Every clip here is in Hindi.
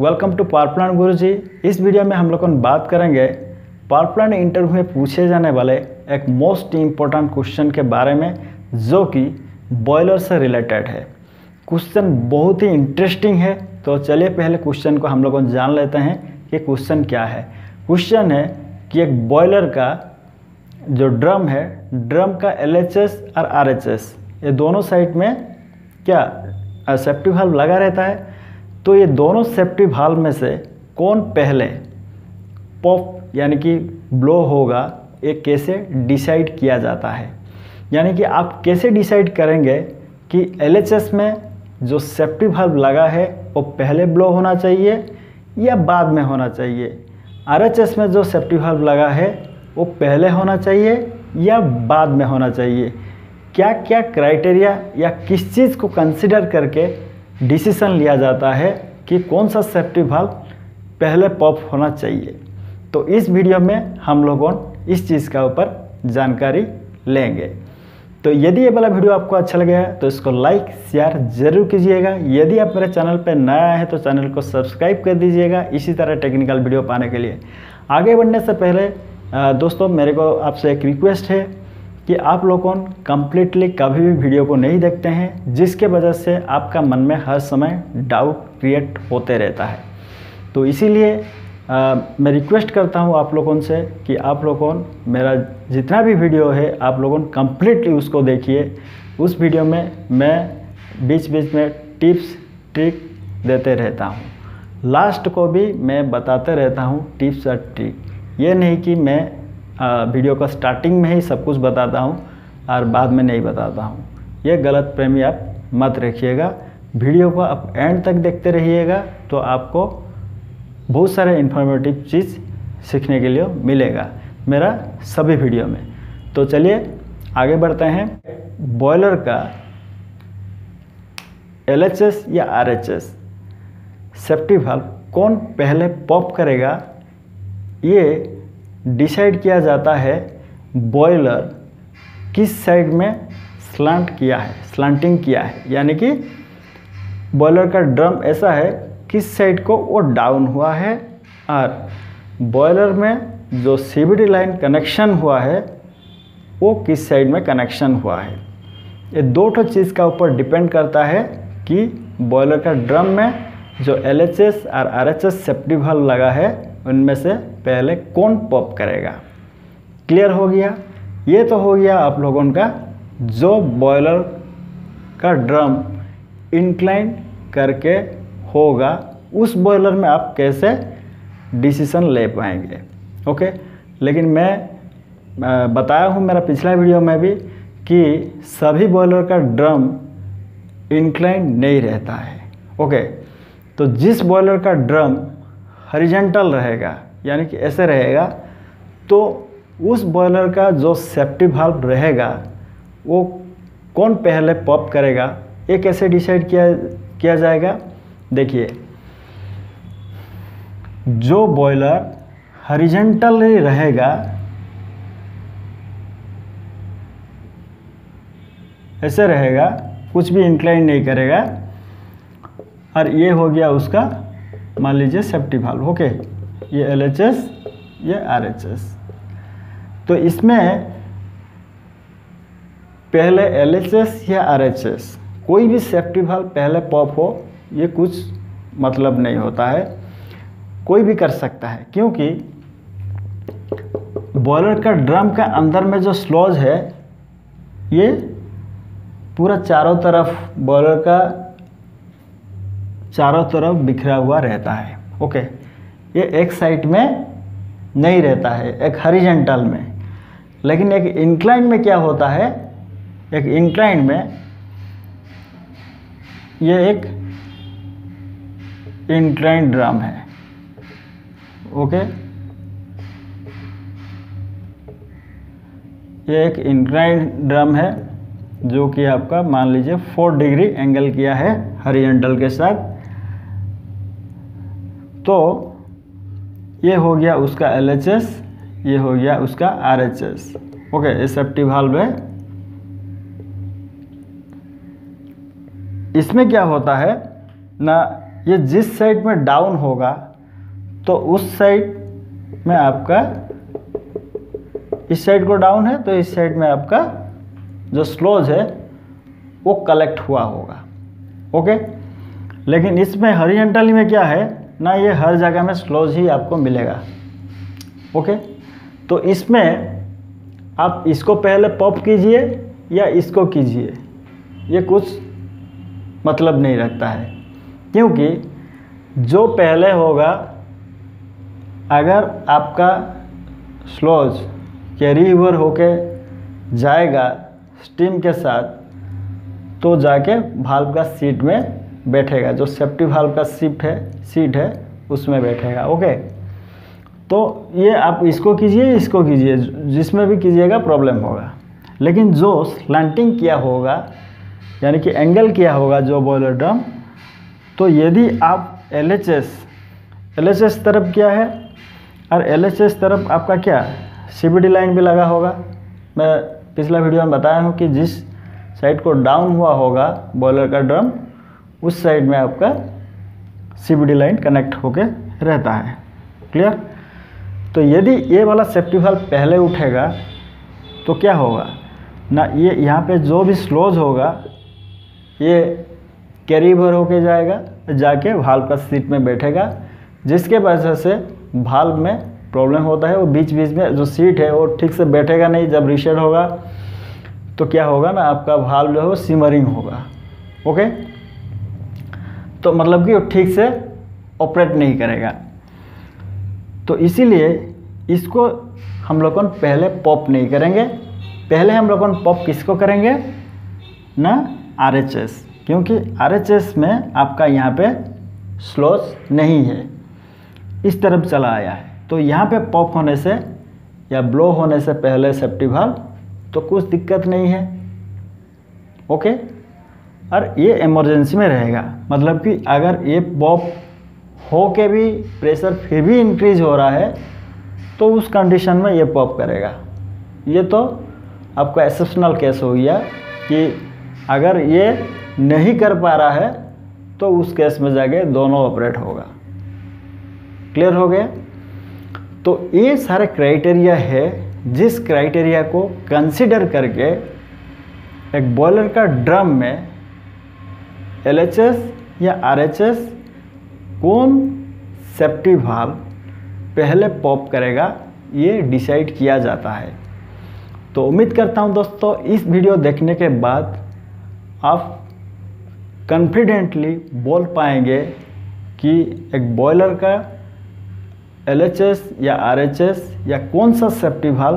वेलकम टू पावर प्लांट गुरु जी इस वीडियो में हम लोग बात करेंगे? पावर प्लांट इंटरव्यू में पूछे जाने वाले एक मोस्ट इम्पोर्टेंट क्वेश्चन के बारे में, जो कि बॉयलर से रिलेटेड है। क्वेश्चन बहुत ही इंटरेस्टिंग है। तो चलिए पहले क्वेश्चन को हम लोग जान लेते हैं कि क्वेश्चन क्या है। क्वेश्चन है कि एक बॉयलर का जो ड्रम है ड्रम का एलएचएस और आरएचएस ये दोनों साइड में क्या सेफ्टी वाल्व लगा रहता है? तो ये दोनों सेफ्टी वाल्व में से कौन पहले पॉप यानी कि ब्लो होगा ये कैसे डिसाइड किया जाता है? यानी कि आप कैसे डिसाइड करेंगे कि एलएचएस में जो सेफ्टी वाल्व लगा है, वो पहले ब्लो होना चाहिए या बाद में होना चाहिए? आरएचएस में जो सेफ्टी वाल्व लगा है, वो पहले होना चाहिए या बाद में होना चाहिए? क्या क्या क्राइटेरिया या किस चीज़ को कंसिडर करके डिसीज़न लिया जाता है कि कौन सा सेफ्टी वाल्व पहले पॉप होना चाहिए। तो इस वीडियो में हम लोगों इस चीज़ का ऊपर जानकारी लेंगे। तो यदि ये वाला वीडियो आपको अच्छा लगे तो इसको लाइक शेयर ज़रूर कीजिएगा। यदि आप मेरे चैनल पर नया है तो चैनल को सब्सक्राइब कर दीजिएगा इसी तरह टेक्निकल वीडियो पाने के लिए। आगे बढ़ने से पहले दोस्तों, मेरे को आपसे एक रिक्वेस्ट है। कि आप लोगों कम्प्लीटली कभी भी वीडियो को नहीं देखते हैं, जिसके वजह से आपका मन में हर समय डाउट क्रिएट होते रहता है। तो इसीलिए मैं रिक्वेस्ट करता हूँ आप लोगों से कि आप लोगों मेरा जितना भी वीडियो है, आप लोगों कम्प्लीटली उसको देखिए। उस वीडियो में मैं बीच बीच में टिप्स ट्रिक देते रहता हूँ। लास्ट को भी मैं बताते रहता हूँ टिप्स और ट्रिक ये नहीं कि मैं वीडियो का स्टार्टिंग में ही सब कुछ बताता हूँ और बाद में नहीं बताता हूँ। ये गलत प्रेमी आप मत रखिएगा। वीडियो को आप एंड तक देखते रहिएगा तो आपको बहुत सारे इन्फॉर्मेटिव चीज़ सीखने के लिए मिलेगा मेरा सभी वीडियो में। तो चलिए आगे बढ़ते हैं। बॉयलर का एलएचएस या आरएचएस? सेफ्टी वाल्व कौन पहले पॉप करेगा? ये डिसाइड किया जाता है बॉयलर किस साइड में स्लांट किया है, स्लांटिंग किया है। यानी कि बॉयलर का ड्रम ऐसा है, किस साइड को वो डाउन हुआ है और बॉयलर में जो सीबीडी लाइन कनेक्शन हुआ है, वो किस साइड में कनेक्शन हुआ है। ये दो ठो चीज़ का ऊपर डिपेंड करता है कि बॉयलर का ड्रम में जो एलएचएस और आर एच सेफ्टी वाल्व लगा है, उनमें से पहले कौन पॉप करेगा? क्लियर हो गया? ये तो हो गया आप लोगों का जो बॉयलर का ड्रम इंक्लाइन करके होगा, उस बॉयलर में आप कैसे डिसीज़न ले पाएँगे? ओके लेकिन मैं बताया हूँ मेरा पिछला वीडियो में भी कि सभी बॉयलर का ड्रम इंक्लाइन नहीं रहता है। ओके तो जिस बॉयलर का ड्रम हरिजेंटल रहेगा यानी कि ऐसे रहेगा तो उस बॉयलर का जो सेफ्टी वाल्व रहेगा, वो कौन पहले पॉप करेगा? ये कैसे डिसाइड किया किया जाएगा? देखिए, जो बॉयलर हरिजेंटल रहेगा, ऐसे रहेगा, कुछ भी इंक्लाइन नहीं करेगा, और ये हो गया उसका, मान लीजिए सेफ्टी वाल्व ओके ये एल एच एस ये आर एच एस तो इसमें पहले एल एच एस या आर एच एस कोई भी सेफ्टी वाल्व पहले पॉप हो, ये कुछ मतलब नहीं होता है। कोई भी कर सकता है, क्योंकि बॉयलर का ड्रम का अंदर में जो स्लॉज है, ये पूरा चारों तरफ़ बॉयलर का चारों तरफ़ बिखरा हुआ रहता है। ओके ये एक साइड में नहीं रहता है, एक हरिजेंटल में। लेकिन एक इंक्लाइन में क्या होता है? एक इंक्लाइन में ये एक इंक्लाइन ड्रम है। ओके ये एक इंक्लाइन ड्रम है, जो कि आपका मान लीजिए फोर डिग्री एंगल किया है हरिजेंटल के साथ। तो ये हो गया उसका एलएचएस ये हो गया उसका आरएचएस ओके ये सेफ्टी वाल्व है इसमें क्या होता है ना, ये जिस साइड में डाउन होगा तो उस साइड में आपका, इस साइड को डाउन है तो इस साइड में आपका जो स्लोज है, वो कलेक्ट हुआ होगा। ओके लेकिन इसमें हरिजेंटली में क्या है? ना ये हर जगह में स्लोज ही आपको मिलेगा। ओके तो इसमें आप इसको पहले पॉप कीजिए या इसको कीजिए। ये कुछ मतलब नहीं रखता है। क्योंकि जो पहले होगा, अगर आपका स्लोज कैरी ओवर होके जाएगा स्टीम के साथ तो जाके भाल्व का सीट में बैठेगा। जो सेफ्टी भाल्व का सीट है सीट है, उसमें बैठेगा। ओके तो ये आप इसको कीजिए इसको कीजिए। जिसमें भी कीजिएगा प्रॉब्लम होगा। लेकिन जो स्लैंटिंग किया होगा, यानी कि एंगल किया होगा, जो बॉयलर ड्रम तो यदि आप L H S L H S तरफ़ क्या है, और एल एच एस तरफ़ आपका क्या? सी बी डी लाइन भी लगा होगा। मैं पिछला वीडियो में बताया हूँ कि जिस साइड को डाउन हुआ होगा बॉयलर का ड्रम उस साइड में आपका सीबीडी लाइन कनेक्ट होके रहता है। क्लियर तो यदि ये वाला सेफ्टी वाल्व पहले उठेगा तो क्या होगा? ना, ये यहाँ पे जो भी स्लोज होगा, ये कैरी भर होके जाएगा, जाके भाल्व का सीट में बैठेगा, जिसके वजह से भाल्व में प्रॉब्लम होता है वो बीच बीच में जो सीट है, वो ठीक से बैठेगा नहीं। जब रिशेड होगा तो क्या होगा ना, आपका भाल्व जो है वो सिमरिंग होगा। ओके तो मतलब कि वो ठीक से ऑपरेट नहीं करेगा। तो इसीलिए इसको हम लोग पहले पॉप नहीं करेंगे। पहले हम लोग पॉप किसको करेंगे? ना आर एच एस क्योंकि आर एच एस में आपका यहाँ पे स्लोस नहीं है। इस तरफ़ चला आया है। तो यहाँ पे पॉप होने से या ब्लो होने से पहले सेफ्टी भाल तो कुछ दिक्कत नहीं है। ओके और ये इमरजेंसी में रहेगा। मतलब कि अगर ये पॉप हो के भी प्रेशर फिर भी इंक्रीज हो रहा है तो उस कंडीशन में ये पॉप करेगा। ये तो आपका एक्सेप्शनल केस हो गया कि अगर ये नहीं कर पा रहा है तो उस केस में जाके दोनों ऑपरेट होगा। क्लियर हो गया? तो ये सारे क्राइटेरिया है, जिस क्राइटेरिया को कंसिडर करके एक बॉयलर का ड्रम में LHS या RHS कौन सेफ्टी भाव पहले पॉप करेगा, ये डिसाइड किया जाता है। तो उम्मीद करता हूँ दोस्तों, इस वीडियो देखने के बाद आप कॉन्फिडेंटली बोल पाएँगे कि एक बॉयलर का LHS या RHS या कौन सा सेफ्टी भाल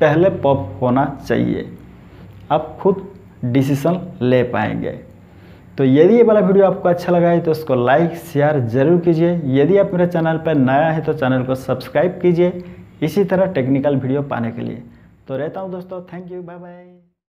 पहले पॉप होना चाहिए। आप खुद डिसीज़न ले पाएँगे। तो यदि ये वाला वीडियो आपको अच्छा लगा है तो उसको लाइक, शेयर ज़रूर कीजिए। यदि आप मेरे चैनल पर नया है तो चैनल को सब्सक्राइब कीजिए। इसी तरह टेक्निकल वीडियो पाने के लिए। तो रहता हूँ दोस्तों थैंक यू बाय बाय